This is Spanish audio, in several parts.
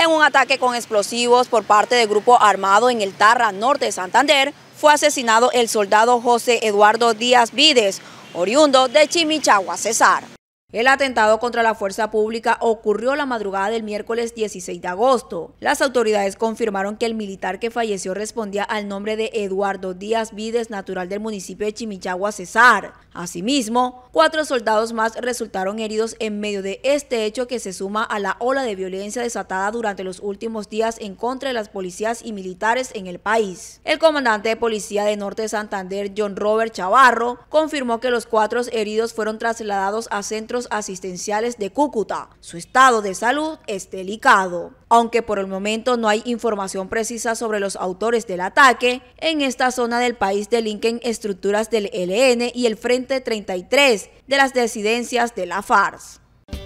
En un ataque con explosivos por parte del grupo armado en el Tarra Norte de Santander, fue asesinado el soldado José Eduardo Díaz Vides, oriundo de Chimichagua, Cesar. El atentado contra la fuerza pública ocurrió la madrugada del miércoles 16 de agosto. Las autoridades confirmaron que el militar que falleció respondía al nombre de Eduardo Díaz Vides, natural del municipio de Chimichagua, Cesar. Asimismo, cuatro soldados más resultaron heridos en medio de este hecho que se suma a la ola de violencia desatada durante los últimos días en contra de las policías y militares en el país. El comandante de policía de Norte de Santander, John Robert Chavarro, confirmó que los cuatro heridos fueron trasladados a centros asistenciales de Cúcuta. Su estado de salud es delicado. Aunque por el momento no hay información precisa sobre los autores del ataque, en esta zona del país delinquen estructuras del ELN y el Frente 33 de las disidencias de la FARC.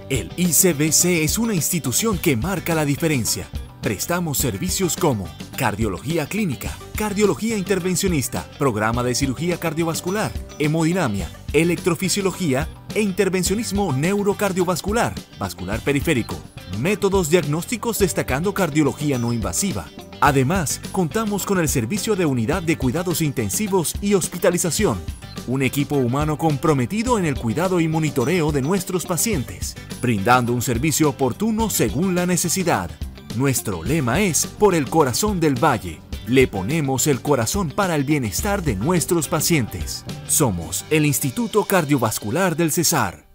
El ICBC es una institución que marca la diferencia. Prestamos servicios como cardiología clínica, cardiología intervencionista, programa de cirugía cardiovascular, hemodinamia, electrofisiología e intervencionismo neurocardiovascular, vascular periférico, métodos diagnósticos destacando cardiología no invasiva. Además, contamos con el servicio de unidad de cuidados intensivos y hospitalización, un equipo humano comprometido en el cuidado y monitoreo de nuestros pacientes, brindando un servicio oportuno según la necesidad. Nuestro lema es Por el corazón del valle. Le ponemos el corazón para el bienestar de nuestros pacientes. Somos el Instituto Cardiovascular del Cesar.